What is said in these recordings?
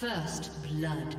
First blood.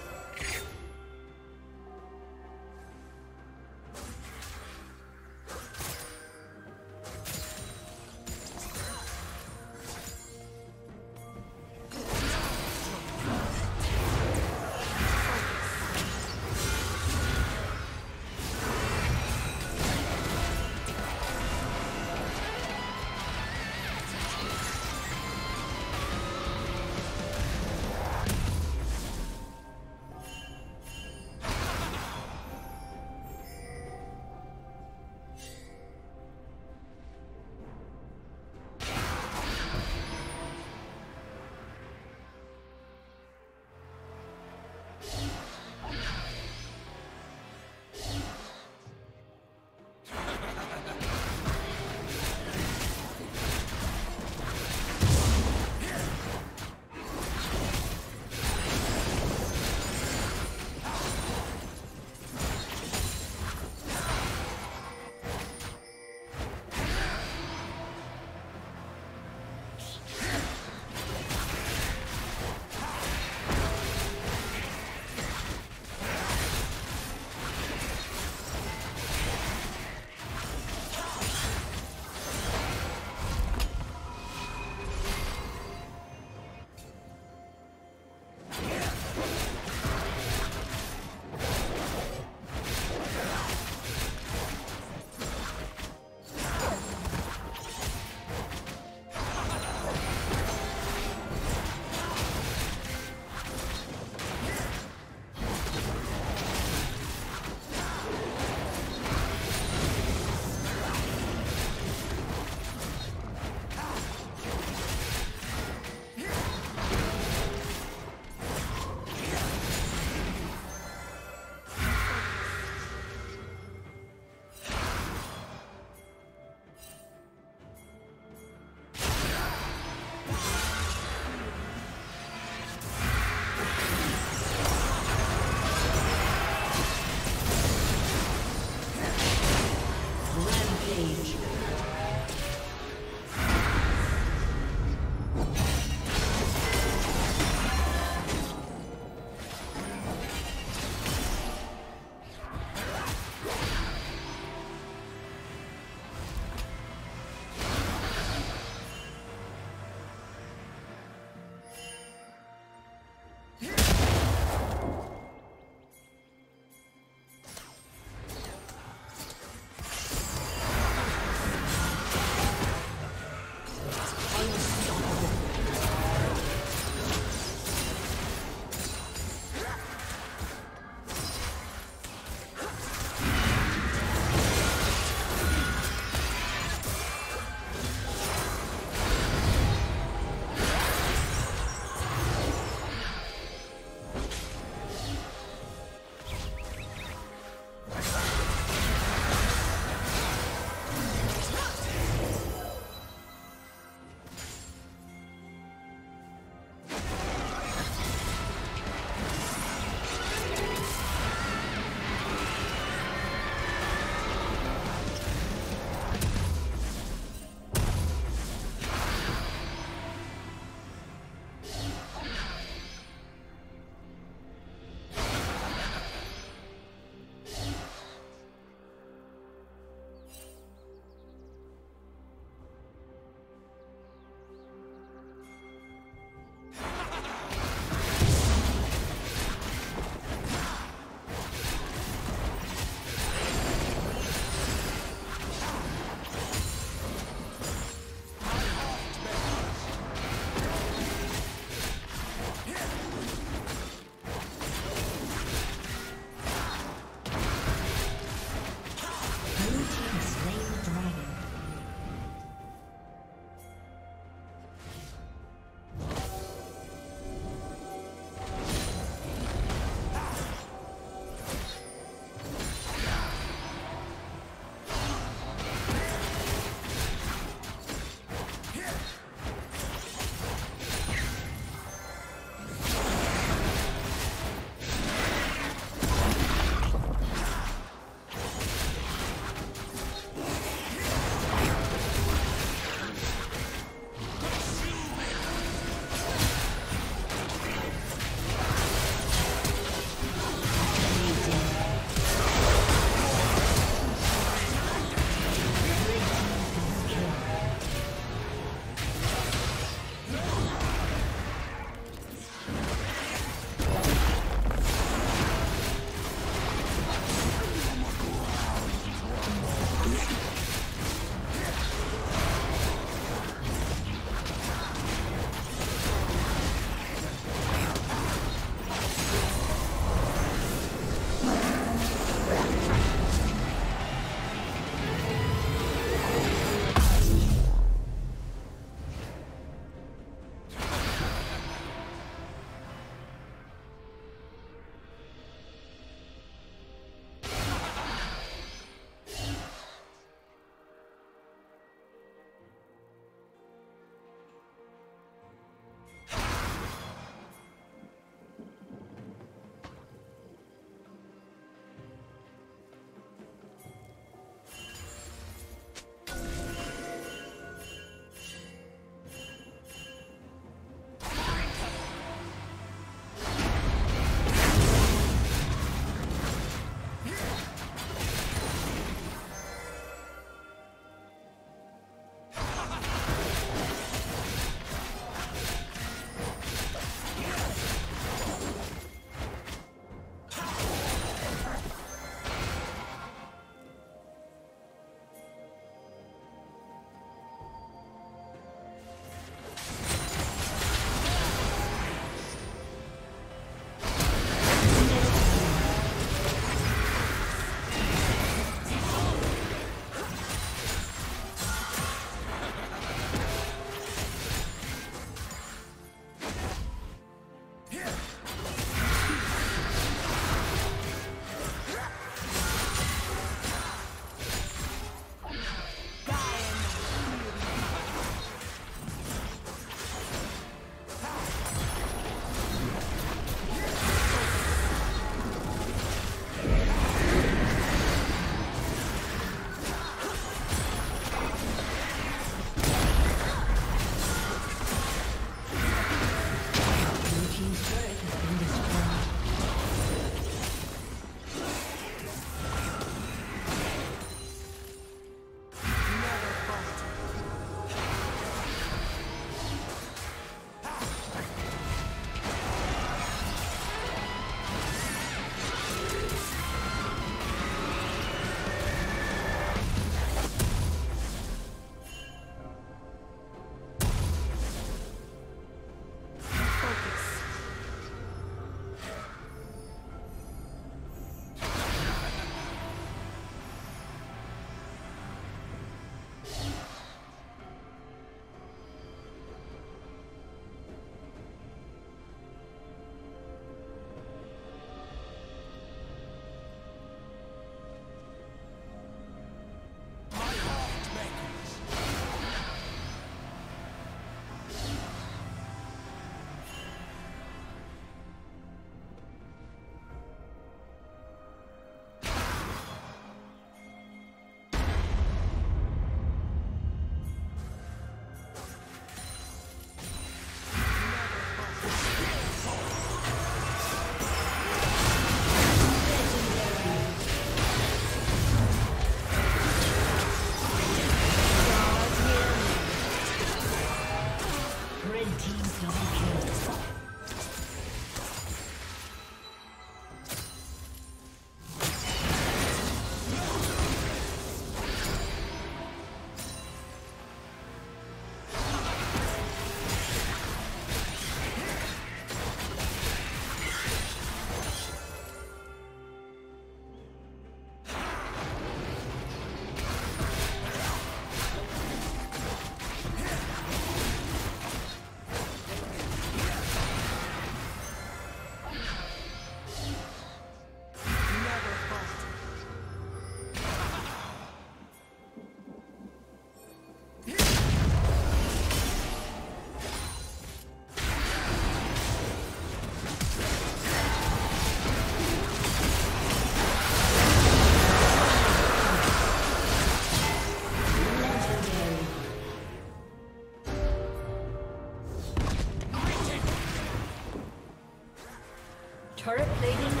Turret plating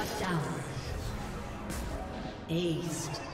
Shut down. Aced.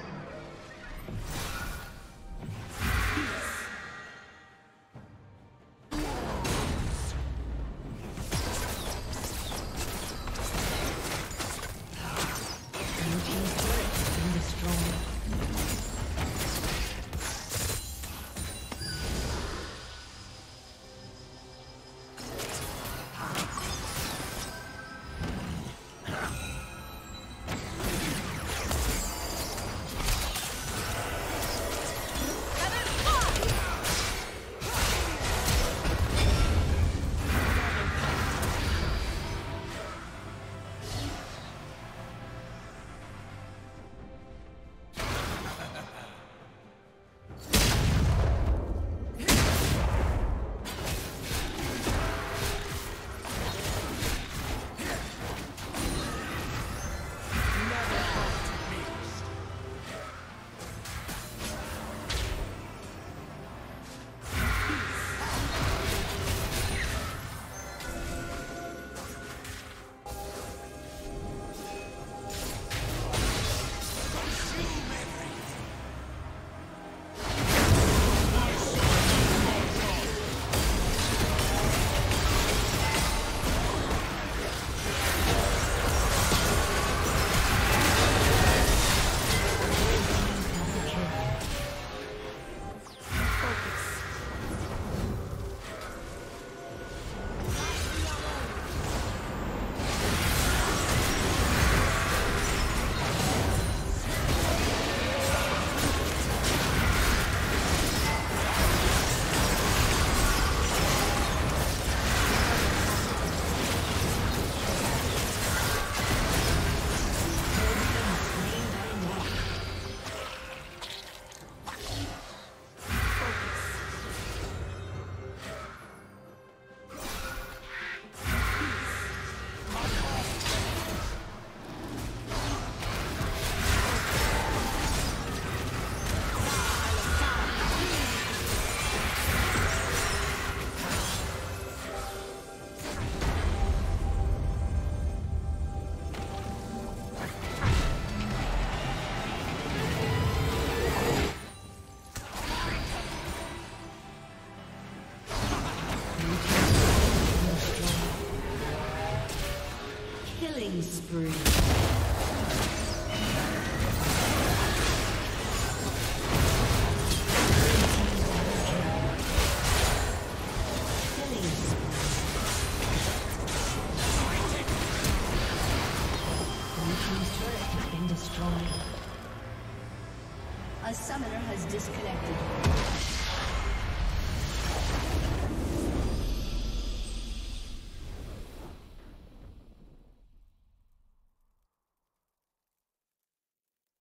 Has